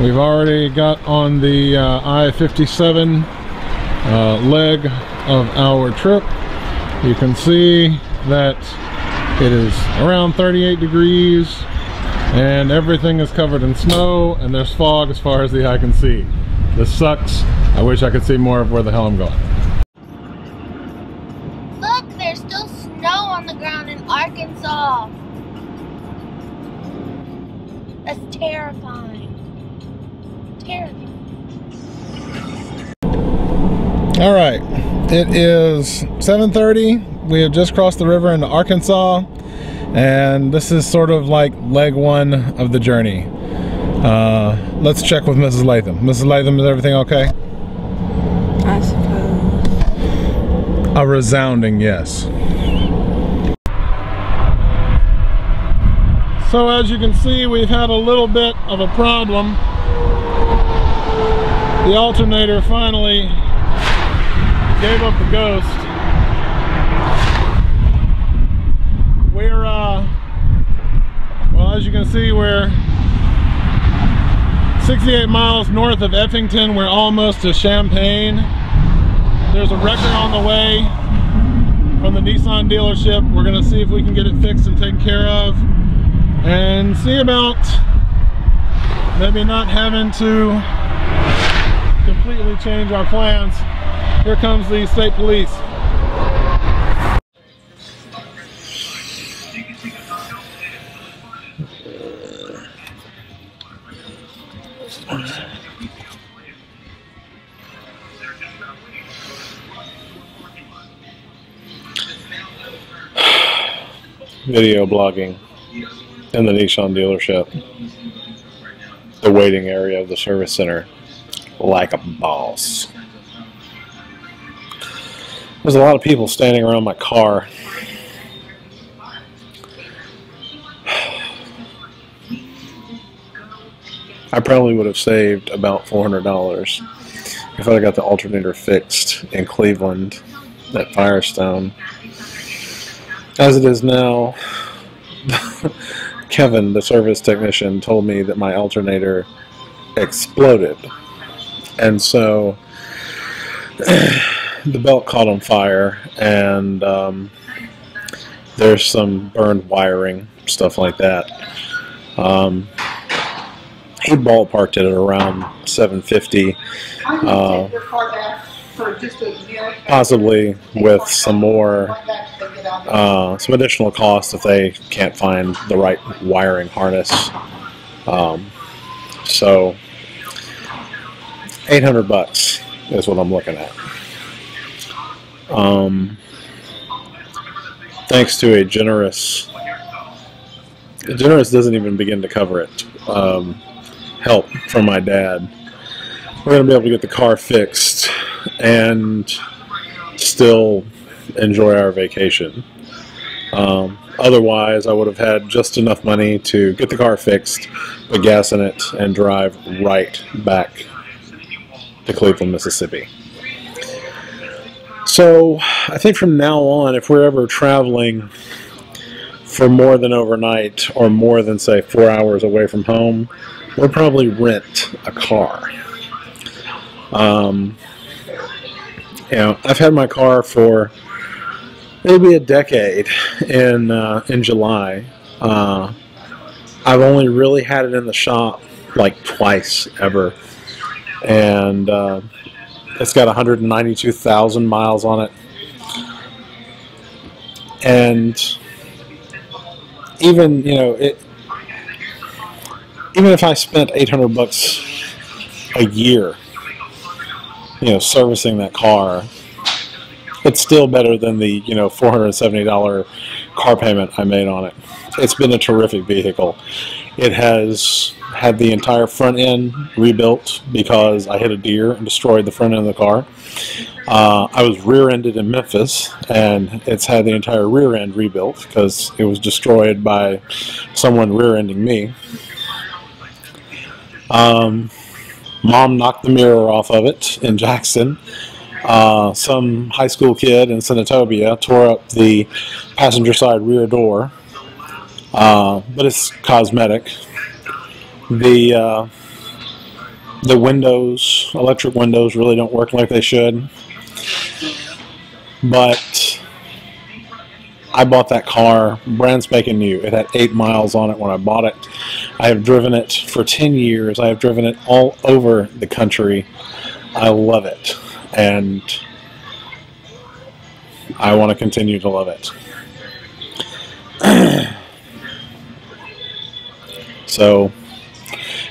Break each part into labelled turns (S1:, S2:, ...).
S1: We've already got on the uh, I-57 uh, leg of our trip. You can see that it is around 38 degrees and everything is covered in snow and there's fog as far as the eye can see. This sucks. I wish I could see more of where the hell I'm going.
S2: Look, there's still snow on the ground in Arkansas. That's terrifying. Terrifying.
S1: All right, it is 7.30. We have just crossed the river into Arkansas, and this is sort of like leg one of the journey. Uh, let's check with Mrs. Latham. Mrs. Latham, is everything okay?
S3: I suppose.
S1: A resounding yes. So as you can see, we've had a little bit of a problem. The alternator finally gave up the ghost. We're, uh, well, as you can see, we're 68 miles north of Effingham. We're almost to Champaign. There's a wrecker on the way from the Nissan dealership. We're gonna see if we can get it fixed and taken care of and see about maybe not having to completely change our plans. Here comes the state police. Video blogging in the Nissan dealership. The waiting area of the service center. Like a boss. There's a lot of people standing around my car. I probably would have saved about $400 if have got the alternator fixed in Cleveland at Firestone. As it is now, Kevin, the service technician, told me that my alternator exploded. And so the belt caught on fire, and um, there's some burned wiring, stuff like that. Um, he ballparked it at around 750, uh, possibly with some more, uh, some additional costs if they can't find the right wiring harness. Um, so, 800 bucks is what I'm looking at. Um, thanks to a generous, generous doesn't even begin to cover it. Um, help from my dad. We're going to be able to get the car fixed and still enjoy our vacation. Um, otherwise, I would have had just enough money to get the car fixed, put gas in it, and drive right back to Cleveland, Mississippi. So, I think from now on, if we're ever traveling for more than overnight or more than, say, four hours away from home, we'll probably rent a car. Um, you know, I've had my car for maybe a decade in uh, in July. Uh, I've only really had it in the shop like twice ever, and uh, it's got 192,000 miles on it. And even you know it, even if I spent 800 bucks a year, you know, servicing that car, it's still better than the you know $470 car payment I made on it. It's been a terrific vehicle. It has had the entire front end rebuilt because I hit a deer and destroyed the front end of the car. Uh, I was rear-ended in Memphis, and it's had the entire rear end rebuilt because it was destroyed by someone rear-ending me. Um, mom knocked the mirror off of it in Jackson. Uh, some high school kid in Senatobia tore up the passenger side rear door, uh, but it's cosmetic. The uh, the windows, electric windows, really don't work like they should. But I bought that car brand spanking new. It had eight miles on it when I bought it. I have driven it for 10 years. I have driven it all over the country. I love it. And I want to continue to love it. so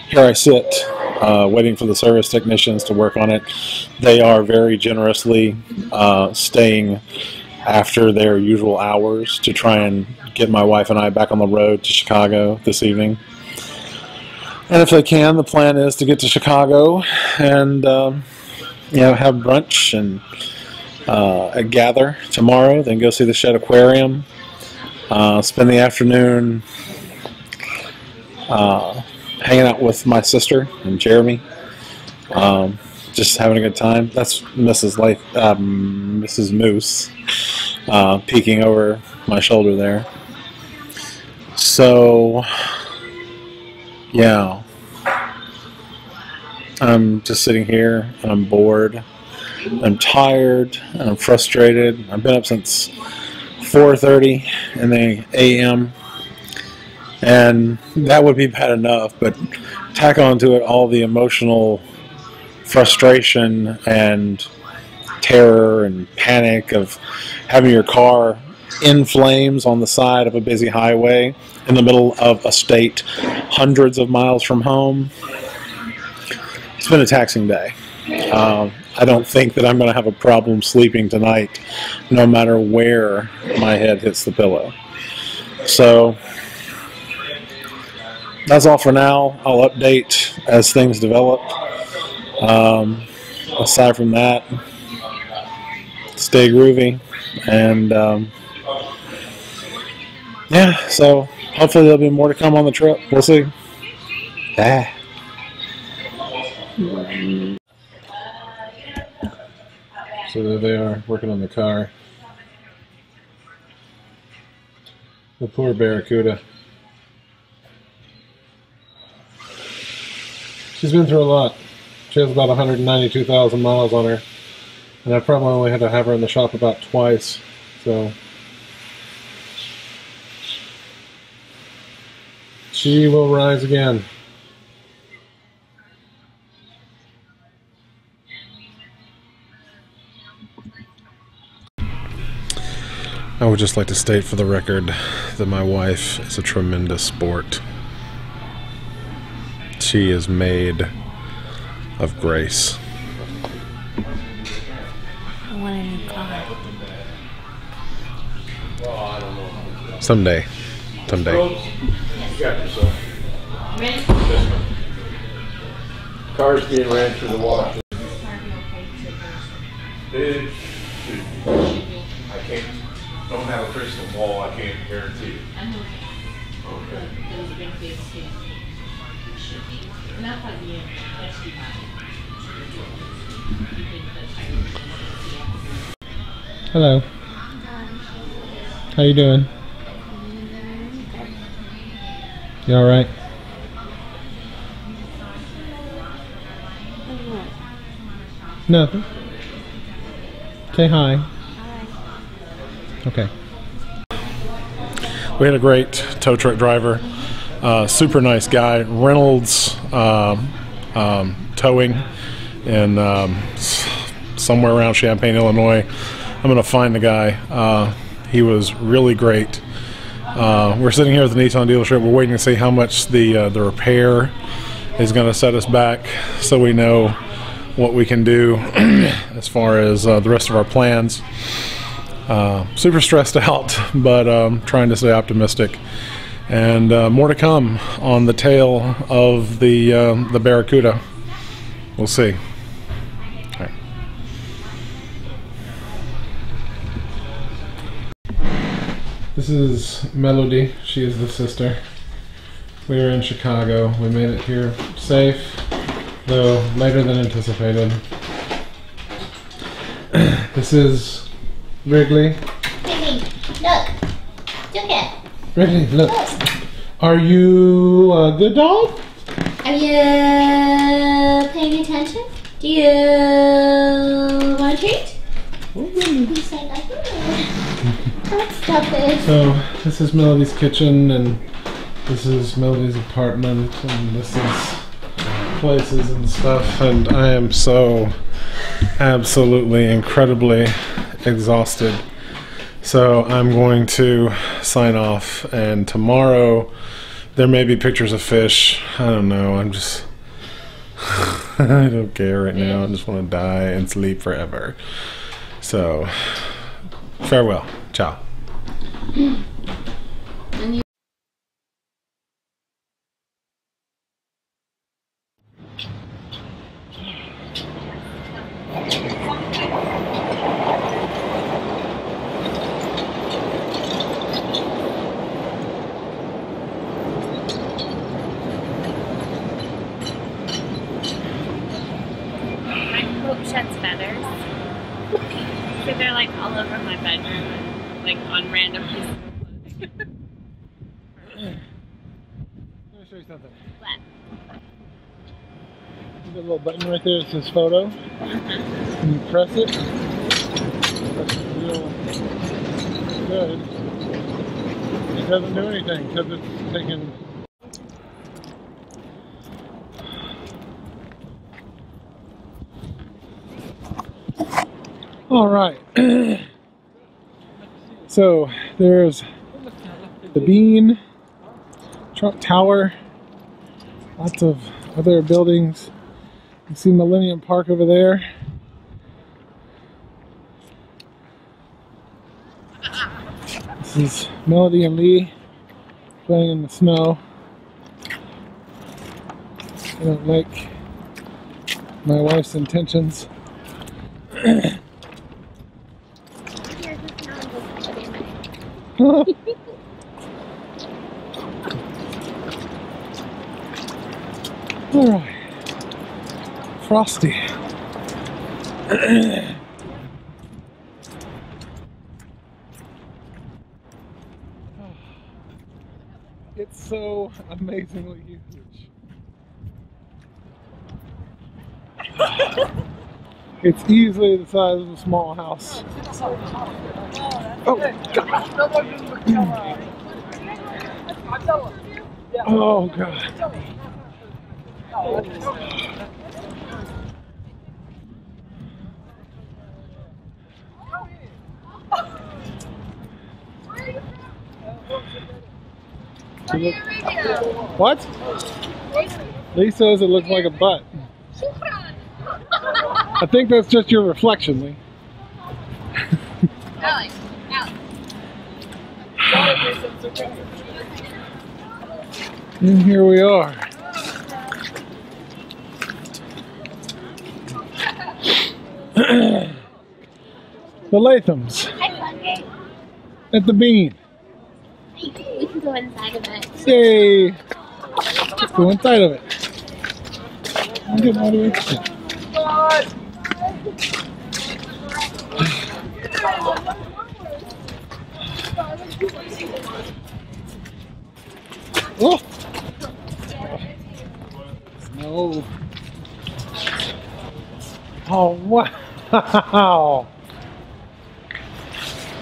S1: here I sit, uh, waiting for the service technicians to work on it. They are very generously uh, staying after their usual hours to try and get my wife and I back on the road to Chicago this evening. And if they can, the plan is to get to Chicago and um, you know have brunch and uh, gather tomorrow. Then go see the Shedd Aquarium. Uh, spend the afternoon uh, hanging out with my sister and Jeremy. Um, just having a good time. That's Mrs. Life, um, Mrs. Moose, uh, peeking over my shoulder there. So, yeah, I'm just sitting here and I'm bored. I'm tired I'm frustrated. I've been up since 4:30 in the a.m. and that would be bad enough, but tack onto it all the emotional frustration and terror and panic of having your car in flames on the side of a busy highway in the middle of a state hundreds of miles from home. It's been a taxing day. Um, I don't think that I'm going to have a problem sleeping tonight, no matter where my head hits the pillow. So that's all for now. I'll update as things develop. Um, aside from that, stay groovy. And um, yeah, so hopefully there'll be more to come on the trip. We'll see. Ah. So there they are, working on the car. The poor Barracuda. She's been through a lot. She has about 192,000 miles on her. And I probably only had to have her in the shop about twice. So she will rise again. I would just like to state for the record that my wife is a tremendous sport. She is made of grace.
S3: I want a new car.
S1: Someday. Someday.
S4: You got yourself. Car's getting ran through the water. It. I can't, don't have a crystal ball, I can't guarantee it. Okay.
S1: Hello. How you doing? You all right? Nothing. Say hi. Okay. We had a great tow truck driver, uh, super nice guy, Reynolds um, um, Towing, in um, somewhere around Champaign, Illinois. I'm gonna find the guy. Uh, he was really great. Uh, we're sitting here at the Nissan dealership. We're waiting to see how much the uh, the repair is going to set us back, so we know what we can do as far as uh, the rest of our plans. Uh, super stressed out, but um, trying to stay optimistic
S5: And uh, more to come on the tail of the uh, the Barracuda. We'll see. This is Melody. She is the sister. We are in Chicago. We made it here safe, though later than anticipated. this is Wrigley.
S2: Baby, look. Look at.
S5: Look. Are you a good dog?
S2: Are you paying attention? Do you want a treat? You say like, Let's stop it.
S5: So this is Melody's kitchen, and this is Melody's apartment, and this is places and stuff. And I am so absolutely incredibly exhausted. So I'm going to sign off, and tomorrow there may be pictures of fish. I don't know. I'm just. I don't care right now. I just want to die and sleep forever. So, farewell. Ciao.
S6: My coat sheds feathers. So they're like all over my bedroom and like on random pieces of clothing.
S5: Let me show you something.
S6: What?
S5: There's a little button right says photo. And you press it. That's real good. It doesn't do anything because it's taking. All right. so there's the Bean, Trump Tower, lots of other buildings. You see Millennium Park over there. This is Melody and Lee playing in the snow. I don't like my wife's intentions. All right. Frosty. it's so amazingly huge. it's easily the size of a small house. Oh, God. Oh, God. What? Lee says it looks like a butt. I think that's just your reflection, Lee.
S6: Alex, Alex.
S5: And here we are. the Lathams at the Bean.
S2: Go inside of it.
S5: Yay! Let's go inside of it. I'm getting all the way. Oh! No. Oh, wow!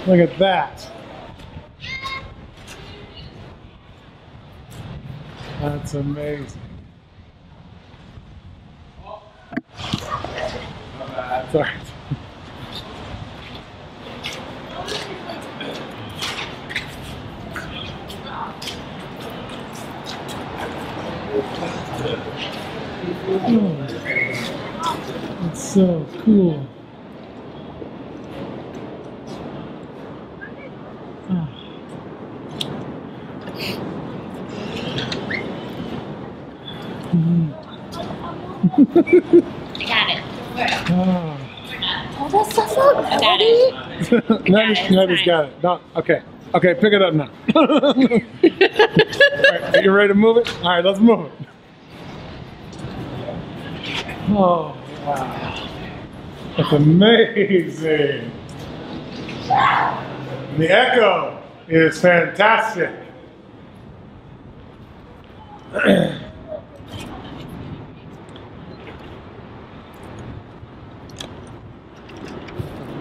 S5: Look at that. That's amazing. Sorry. Hmm. It's so cool.
S6: I got it.
S5: Oh.
S7: Hold that stuff up.
S6: I got it.
S5: Natalie's,
S6: it,
S5: Natalie's got it. No, okay. Okay, pick it up now. All right, are you ready to move it? All right, let's move it. Oh, wow. That's amazing. The echo is fantastic.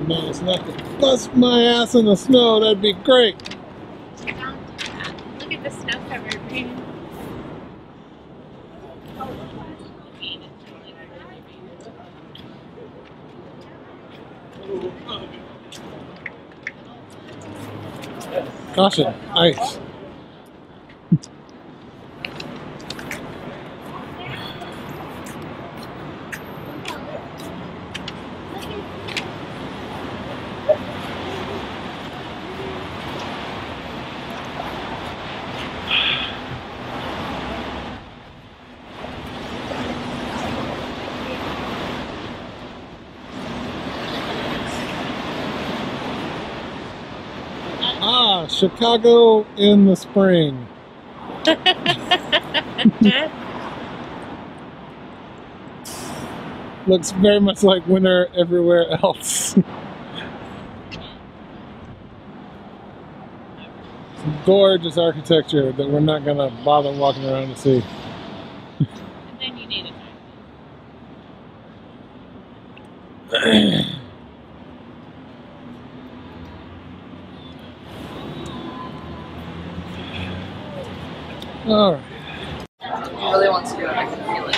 S5: Nice, not to bust my ass in the snow. That'd be great.
S6: Look at the snow covered rain.
S5: Caution, ice. Ah, Chicago in the spring. Looks very much like winter everywhere else. Gorgeous architecture that we're not gonna bother walking around to see.
S6: And then you need a time.
S5: All right.
S8: He really wants to go. I can feel it.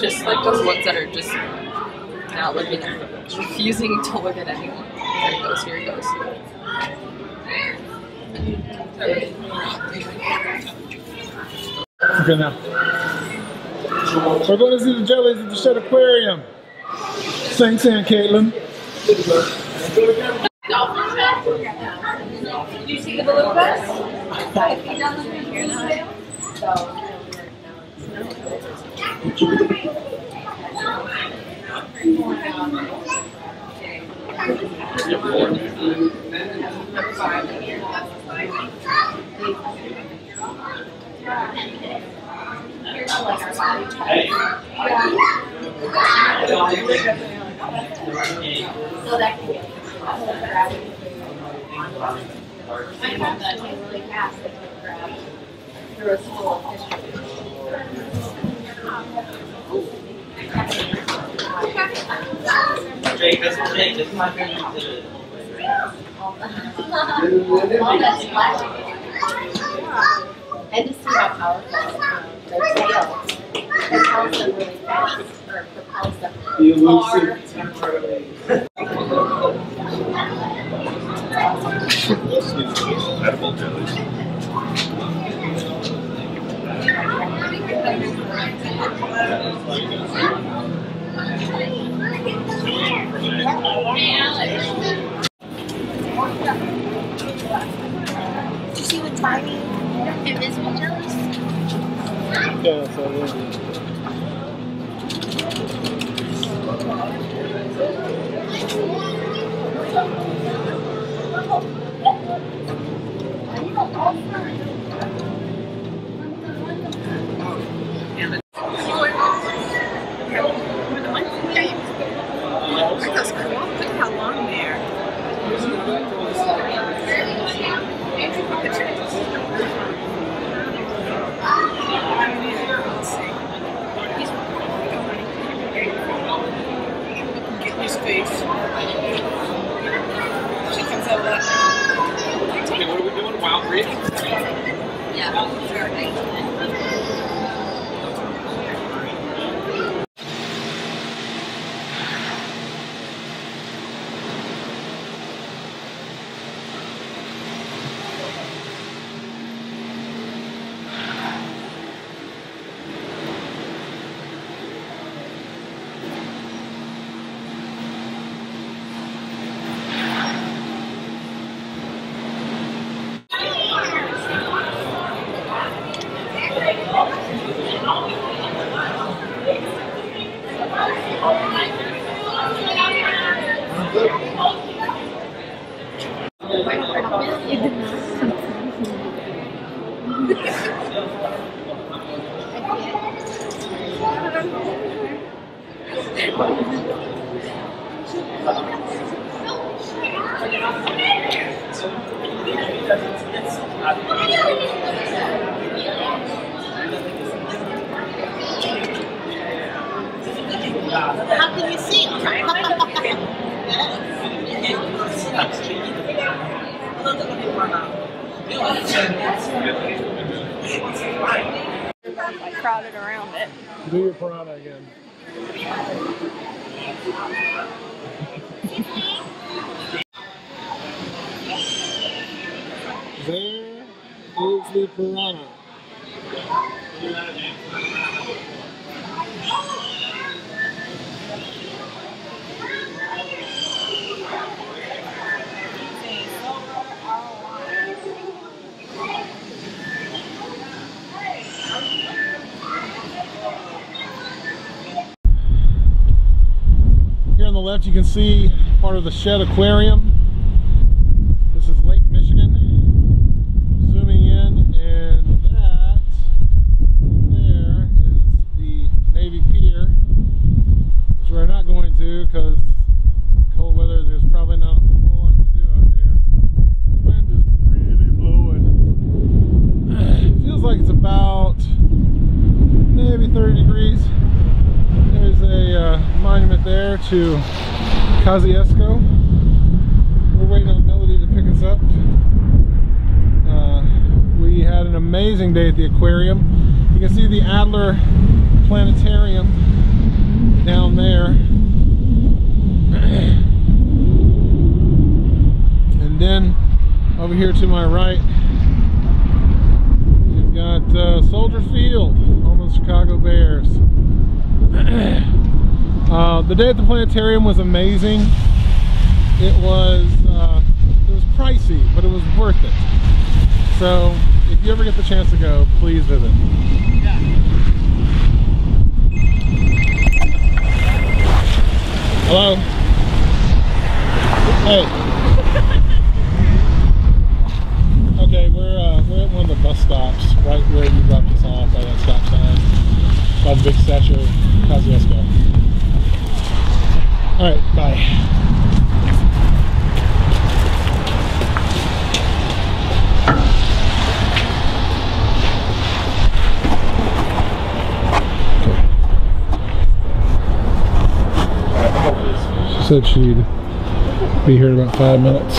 S8: Just like those ones that are just not looking at, refusing to look at anyone. Here he goes. Here he goes.
S5: Okay, now. We're going to see the jellies at the Shedd Aquarium. Sing, sing, Caitlin.
S7: Eva Lucas. I've been down living here in So. Hey. So
S9: Jake, this is Jake. This is my favorite.
S7: And to see how powerful their tail propels them really fast, or propels them far. Did you see what tiny invisible jellies?
S5: Yeah, yeah.
S10: Crowded around it.
S5: Do your piranha again. There is the piranha. The left you can see part of the Shedd Aquarium. This is Lake Michigan. Zooming in and that there is the Navy Pier, which we're not going to because cold weather there's probably not a whole lot to do out there. Wind is really blowing. Feels like it's about maybe 30 degrees. There's a uh, monument there to Kosciuszko. We're waiting on Melody to pick us up. Uh, we had an amazing day at the aquarium. You can see the Adler Planetarium down there. And then over here to my right, you've got uh, Soldier Field, home of the Chicago Bears. uh, the day at the planetarium was amazing. It was uh, it was pricey, but it was worth it. So if you ever get the chance to go, please visit. Hello. Hey. Okay, we're uh, we're at one of the bus stops, right where you dropped us off by that stop sign, by the big statue of Kosciuszko. All right, bye. She said she'd be here in about five minutes.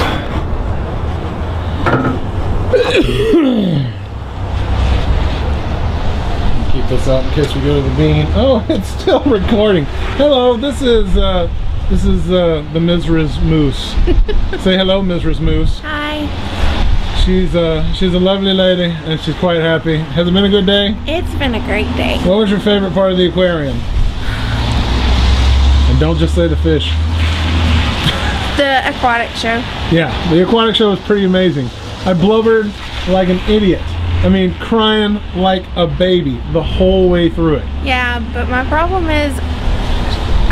S5: Keep this up in case we go to the bean. Oh, it's still recording. Hello, this is uh, this is uh, the Mizra's Moose. Say hello, Mizra's Moose.
S3: Hi.
S5: She's uh, she's a lovely lady and she's quite happy. Has it been a good day?
S3: It's been a great day.
S5: What was your favorite part of the aquarium? And don't just say the fish.
S3: The aquatic show.
S5: Yeah, the aquatic show was pretty amazing. I blubbered like an idiot. I mean, crying like a baby the whole way through it.
S3: Yeah, but my problem is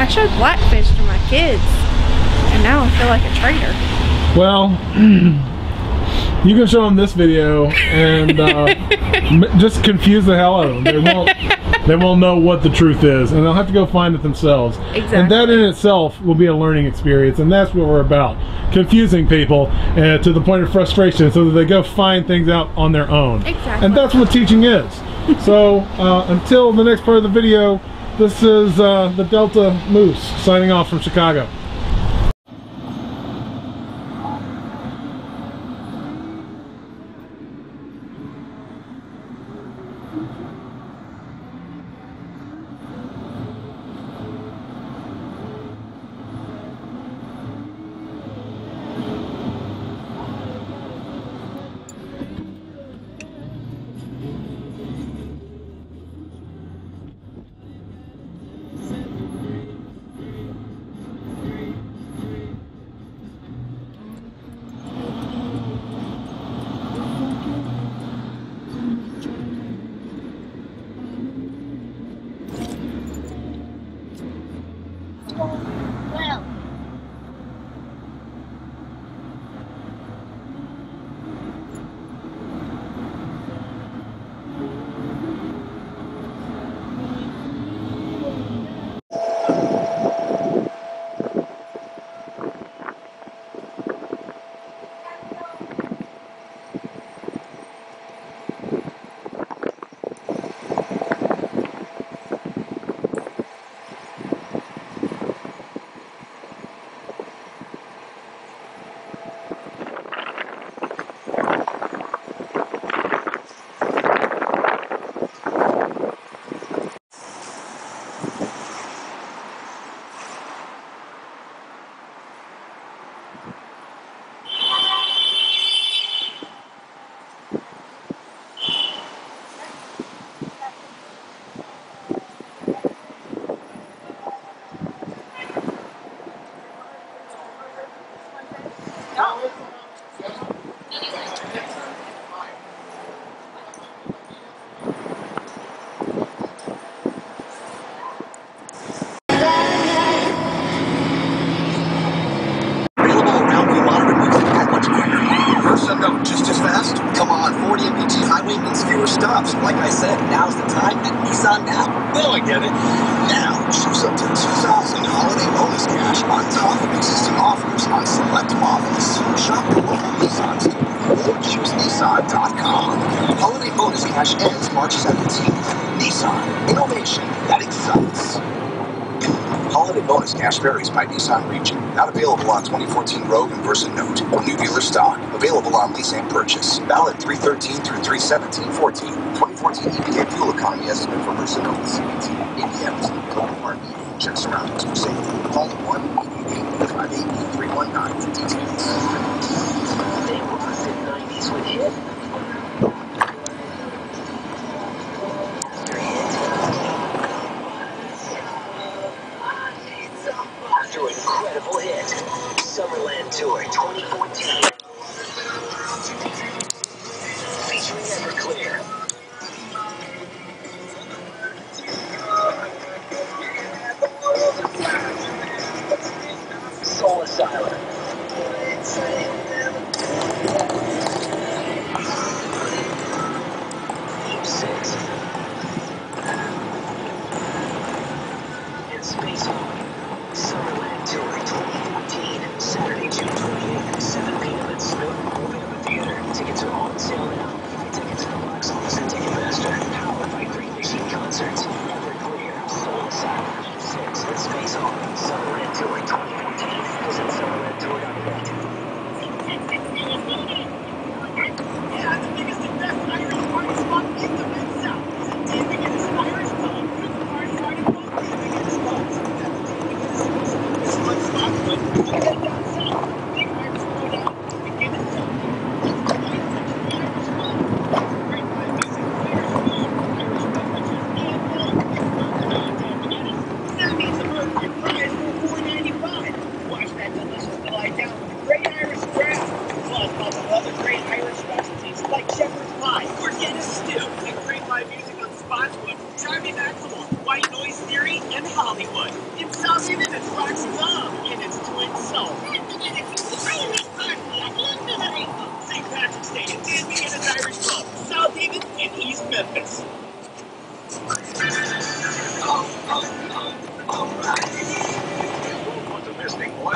S3: I showed Blackfish kids. And now I feel like a traitor.
S5: Well, you can show them this video and uh, m- just confuse the hell out of them. They won't. They won't know what the truth is, and they'll have to go find it themselves. Exactly. And that in itself will be a learning experience, and that's what we're about: confusing people uh, to the point of frustration, so that they go find things out on their own.
S3: Exactly.
S5: And that's what teaching is. so uh, until the next part of the video, this is uh, the Delta Moose signing off from Chicago.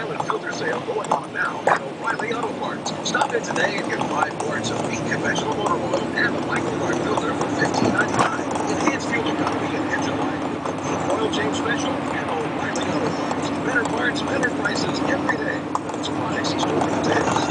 S11: oil filter sale going on now at O'Reilly Auto Parts. Stop in today and get five quarts of peak conventional motor oil and a MicroGard filter for $15.99. Enhanced fuel economy and engine life with the oil change special at O'Reilly Auto Parts. Better parts, better prices every day. It's store details.